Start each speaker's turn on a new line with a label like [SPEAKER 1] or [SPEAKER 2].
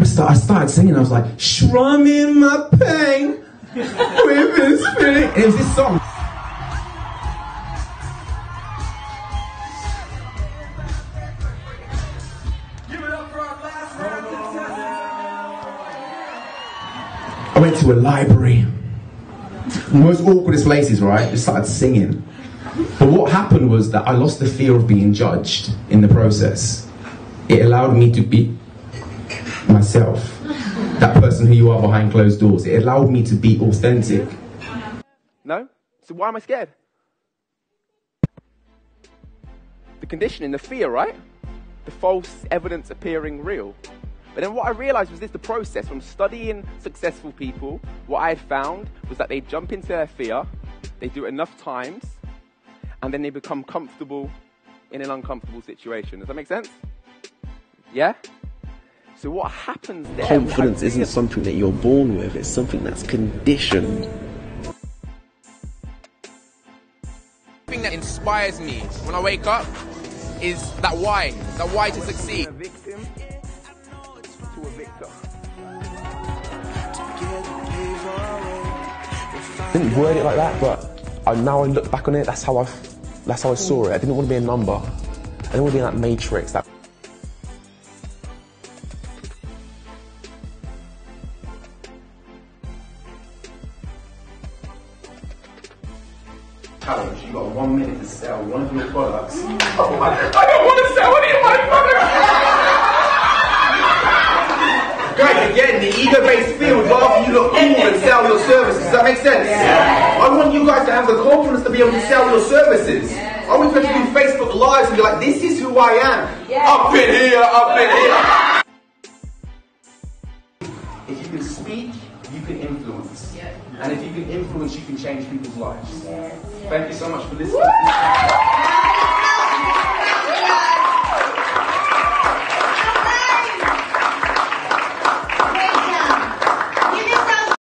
[SPEAKER 1] I started singing. I was like, strumming my pain with his. It was this song. I went to a library. Most awkwardest places, right? Just started singing. But what happened was that I lost the fear of being judged in the process. It allowed me to be myself, that person who you are behind closed doors. It allowed me to be authentic.
[SPEAKER 2] No? So why am I scared? The conditioning, the fear, right? The false evidence appearing real. But then what I realized was this the process from studying successful people, what I had found was that they jump into their fear, they do it enough times, and then they become comfortable in an uncomfortable situation. Does that make sense? Yeah? So what happens there?
[SPEAKER 3] Confidence isn't something that you're born with, it's something that's conditioned.
[SPEAKER 4] The thing that inspires me when I wake up is that why, that why to succeed.
[SPEAKER 2] a victim to a victor.
[SPEAKER 3] I didn't word it like that, but I, now I look back on it, that's how I, that's how I saw it. I didn't want to be a number. I didn't want to be in that matrix, that
[SPEAKER 1] Challenge. You got one minute to sell one of your products.
[SPEAKER 2] Oh, I don't want to sell any of my products!
[SPEAKER 1] Guys, again, the ego-based field rather you look cool and sell your services. Does that make sense? I want you guys to have the confidence to be able to sell your services. I want you to do Facebook Lives and be like, this is who I am. Up in here, up in here. If you can speak, you can influence. And if you can influence, you can change people's lives. Thank you so much for listening.